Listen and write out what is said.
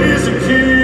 Raise the key.